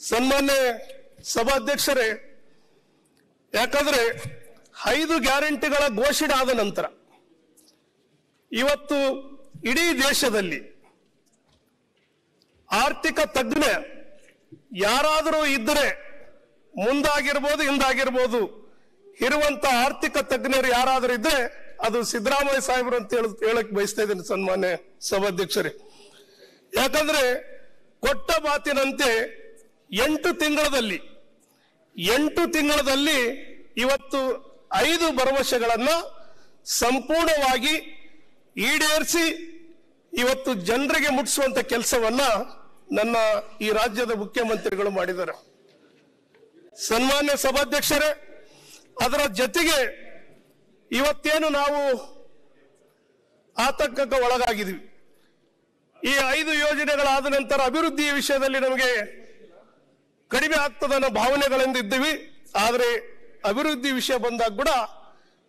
ಸನ್ಮಾನ್ಯ ಸಭಾಧ್ಯಕ್ಷರೇ, ಯಾಕಂದ್ರೆ ಐದು ಗ್ಯಾರಂಟಿಗಳ ಘೋಷಣೆ ಆದ ನಂತರ ಇವತ್ತು ಇಡೀ ದೇಶದಲ್ಲಿ ಆರ್ಥಿಕ ತಜ್ಞ ಯಾರಾದರೂ ಇದ್ದರೆ ಮುಂದಾಗಿರ್ಬೋದು ಹಿಂದಾಗಿರ್ಬೋದು ಇರುವಂತ ಆರ್ಥಿಕ ತಜ್ಞರು ಯಾರಾದರೂ ಇದ್ರೆ ಅದು ಸಿದ್ದರಾಮಯ್ಯ ಸಾಹೇಬರು ಅಂತ ಹೇಳ, ಹೇಳಕ್ ಬಯಸ್ತಾ ಇದ್ದೀನಿ ಸನ್ಮಾನ್ಯ ಸಭಾಧ್ಯಕ್ಷರೇ. ಯಾಕಂದ್ರೆ ಕೊಟ್ಟ ಮಾತಿನಂತೆ ಎಂಟು ತಿಂಗಳಲ್ಲಿ ಎಂಟು ತಿಂಗಳಲ್ಲಿ ಇವತ್ತು ಐದು ಭರವಸೆಗಳನ್ನು ಸಂಪೂರ್ಣವಾಗಿ ಈಡೇರಿಸಿ ಇವತ್ತು ಜನರಿಗೆ ಮುಟ್ಟಿಸುವಂತ ಕೆಲಸವನ್ನ ನನ್ನ ಈ ರಾಜ್ಯದ ಮುಖ್ಯಮಂತ್ರಿಗಳು ಮಾಡಿದ್ದಾರೆ. ಸನ್ಮಾನ್ಯ ಸಭಾಧ್ಯಕ್ಷರೇ, ಅದರ ಜೊತೆಗೆ ಇವತ್ತೇನು ನಾವು ಆತಂಕಕ್ಕೆ ಒಳಗಾಗಿದ್ವಿ ಈ ಐದು ಯೋಜನೆಗಳಾದ ನಂತರ ಅಭಿವೃದ್ಧಿಯ ವಿಷಯದಲ್ಲಿ ನಮಗೆ ಕಡಿಮೆ ಆಗ್ತದ ಅನ್ನೋ ಭಾವನೆಗಳಿಂದ ಇದ್ದೀವಿ ಆದರೆ ಅಭಿವೃದ್ಧಿ ವಿಷಯ ಬಂದಾಗ ಕೂಡ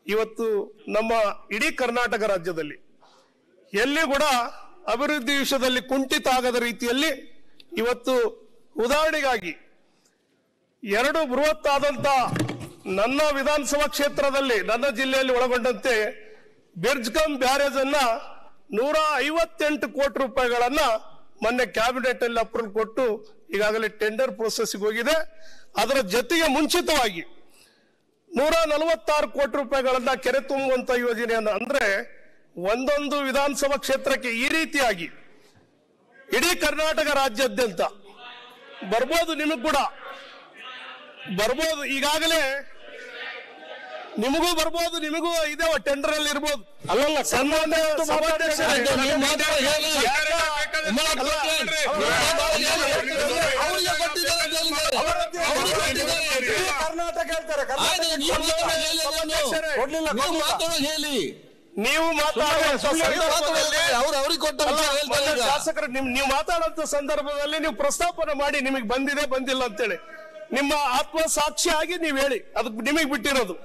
ಇವತ್ತು ನಮ್ಮ ಇಡೀ ಕರ್ನಾಟಕ ರಾಜ್ಯದಲ್ಲಿ ಎಲ್ಲಿ ಕೂಡ ಅಭಿವೃದ್ಧಿ ವಿಷಯದಲ್ಲಿ ಕುಂಠಿತ ಆಗದ ರೀತಿಯಲ್ಲಿ ಇವತ್ತು ಉದಾಹರಣೆಗಾಗಿ ಎರಡು ಆದಂತ ನನ್ನ ವಿಧಾನಸಭಾ ಕ್ಷೇತ್ರದಲ್ಲಿ, ನನ್ನ ಜಿಲ್ಲೆಯಲ್ಲಿ ಒಳಗೊಂಡಂತೆ ಬಿರ್ಜ್ಗಮ್ ಬ್ಯಾರೇಜ್ ಅನ್ನ ನೂರ ಐವತ್ತೆಂಟು ಕೋಟಿ ರೂಪಾಯಿಗಳನ್ನ ಮೊನ್ನೆ ಕ್ಯಾಬಿನೆಟ್ ಅಲ್ಲಿ ಅಪ್ರೂವಲ್ ಕೊಟ್ಟು ಈಗಾಗಲೇ ಟೆಂಡರ್ ಪ್ರೋಸೆಸ್ಗೆ ಹೋಗಿದೆ. ಅದರ ಜೊತೆಗೆ ಮುಂಚಿತವಾಗಿ ನೂರ ನಲವತ್ತಾರು ಕೋಟಿ ರೂಪಾಯಿಗಳನ್ನ ಕೆರೆ ತುಂಬುವಂತ ಯೋಜನೆಯನ್ನ ಅಂದ್ರೆ ಒಂದೊಂದು ವಿಧಾನಸಭಾ ಕ್ಷೇತ್ರಕ್ಕೆ ಈ ರೀತಿಯಾಗಿ ಇಡೀ ಕರ್ನಾಟಕ ರಾಜ್ಯಾದ್ಯಂತ ಬರ್ಬೋದು ನಿಮಗ್ ಕೂಡ. ಬರ್ಬೋದು ಈಗಾಗಲೇ ನಿಮಗೂ ಬರ್ಬೋದು ನಿಮಗೂ ಇದೆ ಟೆಂಡರ್ ಅಲ್ಲಿ ಇರ್ಬೋದು. ಅಲ್ಲಲ್ಲ ಮಾತಾಡೋ. ಕರ್ನಾಟಕ ಹೇಳ್ತಾರೆ ಮಾತಾಡೋ ಹೇಳಿ. ನೀವು ಮಾತಾಡೋ. ಶಾಸಕರು ನಿಮ್ ನೀವು ಮಾತಾಡುವಂತ ಸಂದರ್ಭದಲ್ಲಿ ನೀವು ಪ್ರಸ್ತಾಪನೆ ಮಾಡಿ ನಿಮಗೆ ಬಂದಿದೆ ಬಂದಿಲ್ಲ ಅಂತೇಳಿ ನಿಮ್ಮ ಆತ್ಮ ಆಗಿ ನೀವು ಹೇಳಿ ಅದಕ್ಕೆ ನಿಮಗೆ ಬಿಟ್ಟಿರೋದು